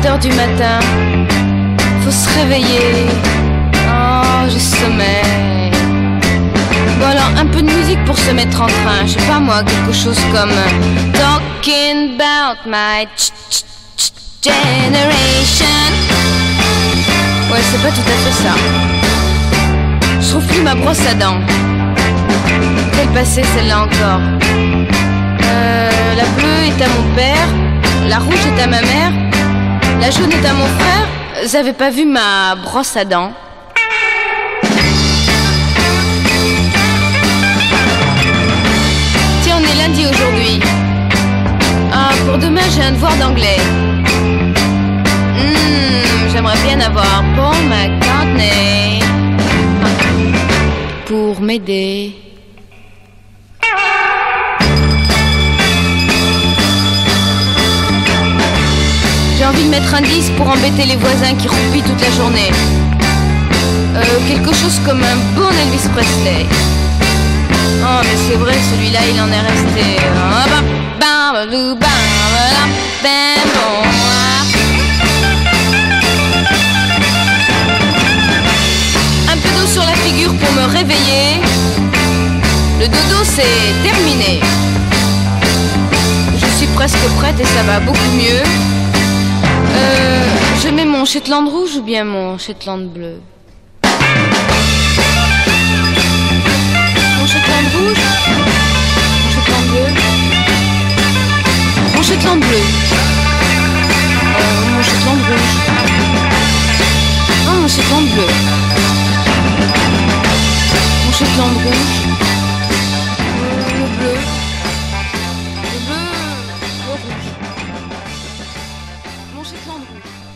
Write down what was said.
du matin. Faut se réveiller. Oh, j'ai sommeil. Bon alors, un peu de musique pour se mettre en train. Je sais pas moi, quelque chose comme euh, Talking about my generation. Ouais, c'est pas tout à fait ça. Je trouve plus ma brosse à dents. Quelle passée celle-là encore euh, La bleue est à mon père, la rouge est à ma mère, la jaune est à mon frère. Avez pas vu ma brosse à dents Tiens, on est lundi aujourd'hui. Ah, pour demain, j'ai un devoir d'anglais. Hmm, J'aimerais bien avoir Paul McCartney pour m'aider. Envie de mettre un disque pour embêter les voisins qui roupillent toute la journée. Euh, quelque chose comme un bon Elvis Presley. Oh, mais c'est vrai, celui-là, il en est resté. Un peu d'eau sur la figure pour me réveiller. Le dodo, c'est terminé. Je suis presque prête et ça va beaucoup mieux. Mon Shetland rouge ou bien mon Shetland bleu Mon Shetland rouge Mon Shetland bleu. Mon Shetland bleu. Euh, Mon Shetland rouge. Ah, mon Shetland bleu. Mon Shetland rouge. Le bleu. Le bleu. Le rouge. Mon Shetland rouge.